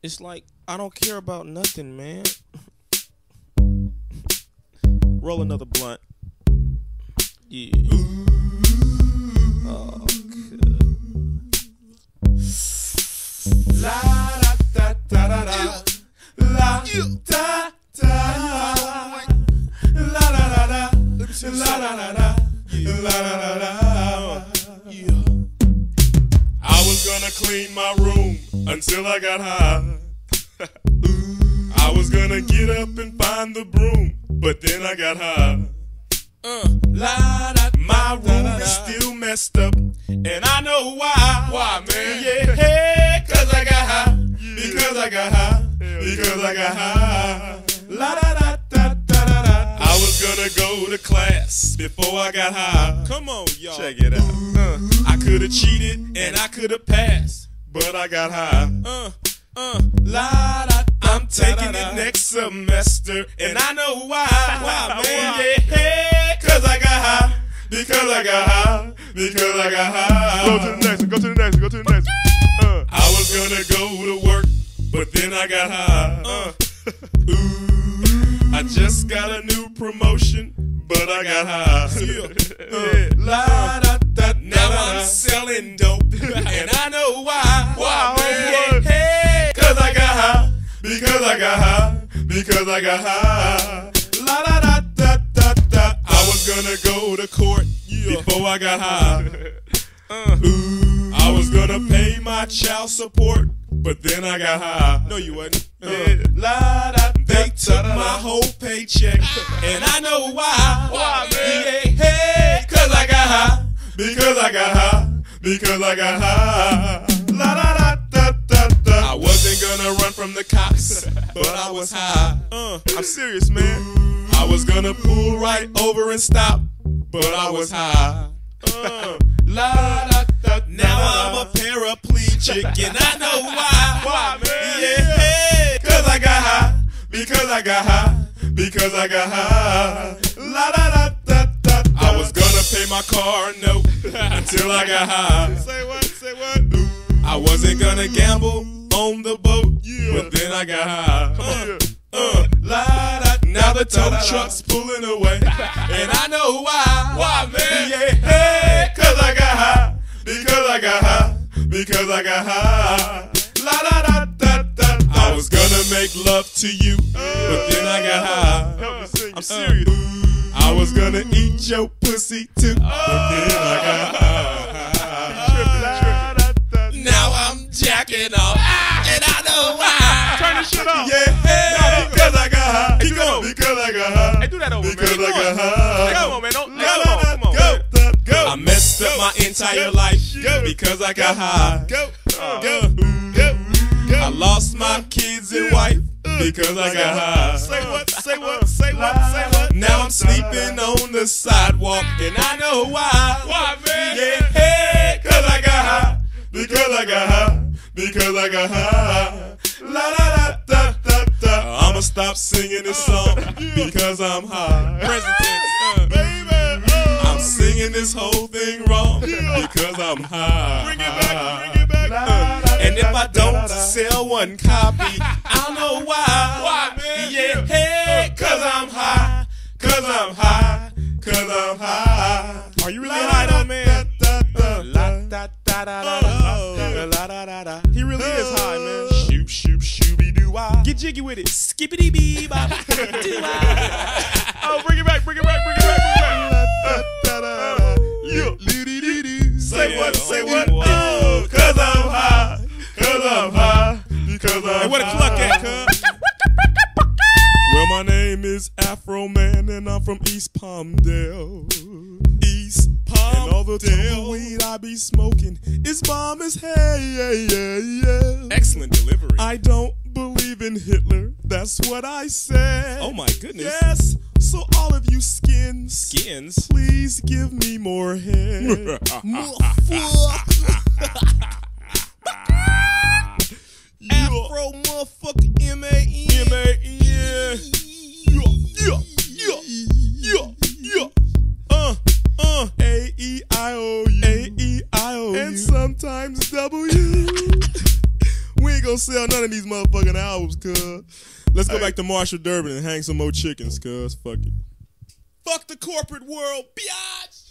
It's like I don't care about nothing, man. Roll another blunt. Yeah. Oh, good. La da da da da. La da da. La da da da. La da da da. La da da da. I was gonna clean my room until I got high. I was gonna get up and find the broom, but then I got high. Uh, la, da, my room is still messed up, and I know why. Why, man? Yeah, hey, cause I got high. Because I got high. Because I got high. La da da da da da da. I was gonna go to class before I got high. Come on, y'all. Check it out. Uh, I could have cheated and I could have passed, but I got high. Uh, uh. La da. I'm taking it next semester, and I know why. Why, man? Yeah, hey, cause I got high. Because I got high. Because I got high. Go to the next one. Go to the next one. Go to the next one. Uh, I was gonna go to work, but then I got high. Uh, ooh, I just got a new promotion, but I got high. Uh, la, da, da, now I'm selling dope, and I know why. Why, man? Hey, cause I got high. Because I got high. Because I got high. La da da da da da. I was gonna go to court before I got high. Ooh, I was gonna pay my child support, but then I got high. No, you wasn't. Uh, la, da, they took my whole paycheck, and I know why. Why, man? Yeah, hey, cause I got high. Because I got high. Because I got high. La da da da da da. I wasn't gonna run from the cops, but I was high. Uh, I'm serious, man. I was gonna pull right over and stop, but I was high. Uh, la da da. Now I'm a paraplegic, and I know why. Why, man? Yeah, cause I got high. Because I got high. Because I got high. La da da. I was gonna pay my car note until I got high. Say what? Say what? I wasn't gonna gamble on the boat, yeah. but then I got high. Uh, uh, la, da, now the tow truck's pulling away, and I know why. Why, man? Yeah, hey, cause I got high. Because I got high. Because I got high. La da da da da. I was gonna make love to you, but then I got high. help me sing. I'm serious. I was gonna eat your pussy too, but then I got high. Now I'm jacking off, and I know why. Turn this shit off. Yeah, hey, because I got high. That over. Because I got high. Hey, do that over, Because man. I got high. Hey, come on, man. Don't, come on, come on. go, man. go. I messed up my entire life Go. because I got high. Go. Uh, Go. go, go. I lost my kids and wife uh. because I uh. got high. Say what? Say what? Uh. Say what? Say what? Now I'm sleeping on the sidewalk and I know why. Why, man? Yeah, hey, cause I got high. Because I got high. Because I got high. La da da da da da. I'ma stop singing this song because I'm high. Present tense. Uh, Baby, I'm singing this whole thing wrong because I'm high. Bring it back. Bring it back. Uh, and if I don't sell one copy, I'll know why. Why, man? Yeah, hey, cause I'm high. Cause I'm high. Cause I'm high. Are you really high though, man? Da, da, La da, da da da da Oh. da. Da da da. He really is high, man. Shoop, shoop, shooby doo wah. Get jiggy with it. Skippity bee bop. Oh, bring it back. Bring it back. Bring it back. Bring it back. Say what, say what? East Palmdale. East Palmdale. And all the weed I be smoking is bomb as hell. Yeah, yeah, yeah. Excellent delivery. I don't believe in Hitler. That's what I said. Oh my goodness. Yes. So all of you skins, Skins. please give me more head. Afro motherfucker gonna sell none of these motherfucking albums, cuz. Let's go back to Marshall Durbin and hang some more chickens, cuz. Fuck it. Fuck the corporate world, biatch.